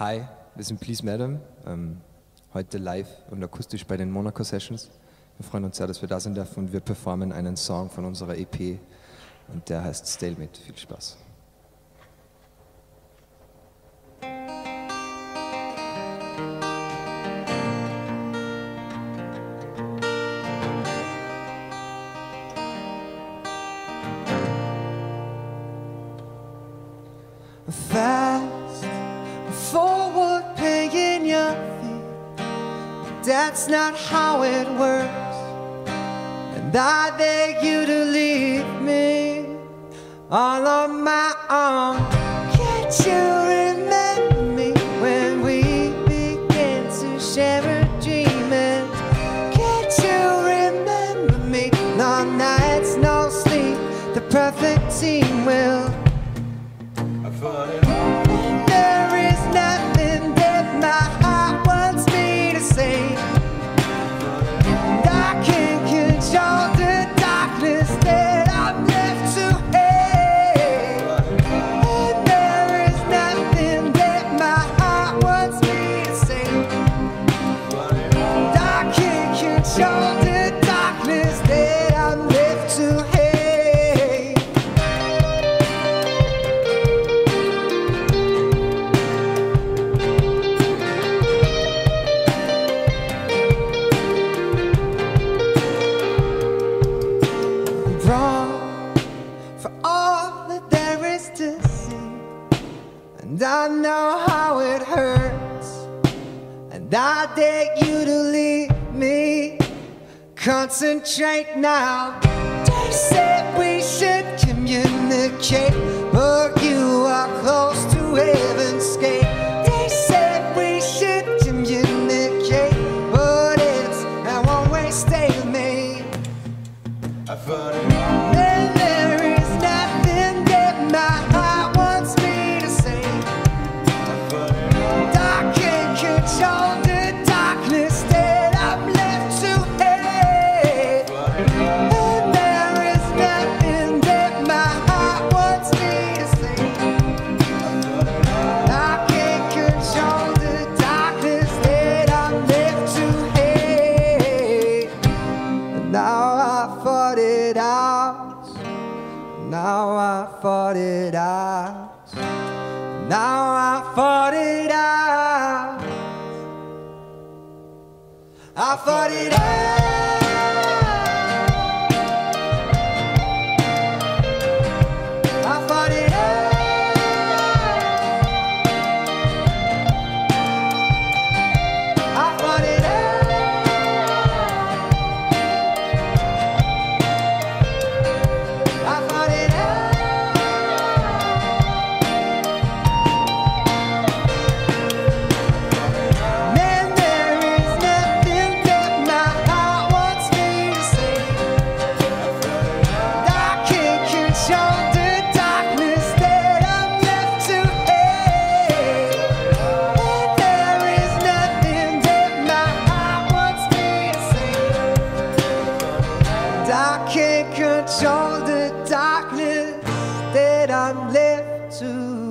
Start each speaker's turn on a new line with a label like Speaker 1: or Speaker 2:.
Speaker 1: Hi, wir sind Please Madam. Ähm, heute live und akustisch bei den Monaco Sessions. Wir freuen uns sehr, dass wir da sind dürfen und wir performen einen Song von unserer EP und der heißt Stalemate. Viel Spaß.
Speaker 2: fast That's not how it works. And I beg you to leave me all on my own. Can't you remember me when we began to share a dream? And can't you remember me? Long nights, no sleep, the perfect team will. And I know how it hurts. And I beg you to leave me. Concentrate now. They said we should communicate, but you are close to heaven's gate. They said we should communicate, but it's a one-way stalemate. And Now I fought it out. Now I fought it out. I fought it out. Control the darkness that I'm left to